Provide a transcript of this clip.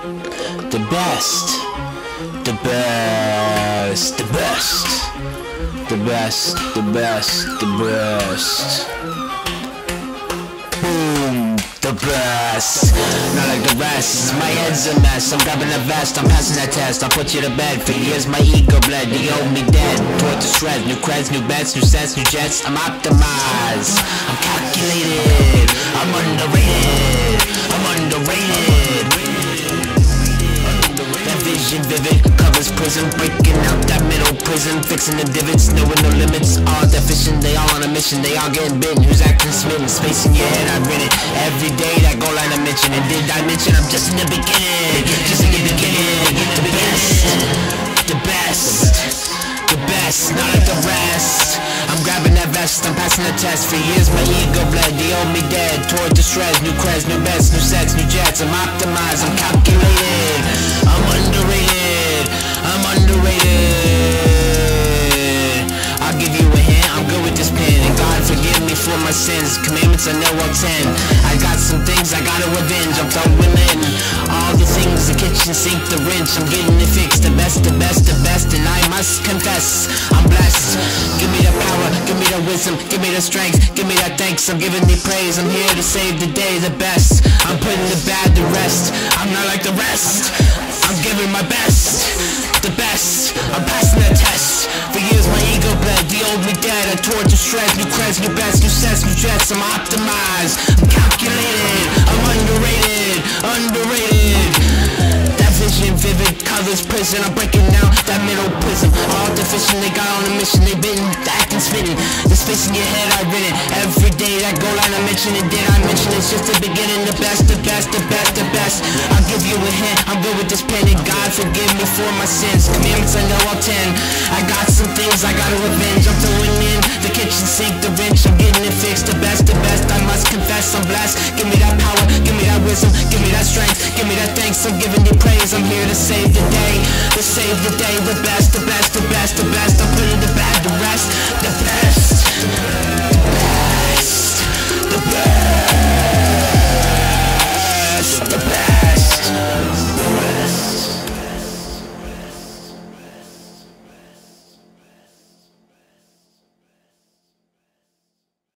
The best. The best. The best. The best. The best. The best. Boom. The best. Not like the rest. My head's a mess. I'm grabbing a vest. I'm passing that test. I'll put you to bed. For years my ego bled. The old me dead. Toward the shreds. New creds, new bets, new sets, new jets. I'm optimized. I'm calculated. I'm underrated. I'm underrated. Vision vivid covers prison, breaking out that middle prison, fixing the divots, knowing no limits. All deficient, they all on a mission, they all getting bitten. Who's acting smitten? Space in your head, I've written it. Every day that goal line I mention, and did I mention I'm just in the beginning, just in the beginning. The best, the best, the best, not like the rest. I'm grabbing that vest, I'm passing the test. For years my ego bled, the old me dead. Toward the shreds, new creds, new bets, new sets, new jets. I'm optimized, my sins. Commandments I know I'll tend. I got some things I gotta avenge. I'm throwing in all the things, the kitchen sink, the wrench. I'm getting it fixed, the best, the best, the best. And I must confess, I'm blessed. Give me the power, give me the wisdom, give me the strength, give me that thanks. I'm giving me praise. I'm here to save the day, the best. I'm putting the bad to rest. I'm not like the rest. I'm giving my best, the best. I'm passing the test. For years my ego bled, the old me dead. I tore it to shreds, new creds, new bets, new sets, new jets. I'm optimized, I'm calculated, I'm underrated, underrated. That vision, vivid colors, prison. I'm breaking down that middle prism. All deficient, they got on a mission, they been acting spitting. The space in your head, I written every day. That goal line I mention it did I mention? It's just the beginning, the best, the best, the best, the best. Give a hint, I'm good with this pen, and God forgive me for my sins. Commandments I know I'll tend. I got some things I gotta revenge. I'm throwing in the kitchen sink, the wrench. I'm getting it fixed, the best, the best. I must confess, I'm blessed. Give me that power, give me that wisdom, give me that strength, give me that thanks. I'm giving you praise. I'm here to save the day, to save the day. The best, the best, the best,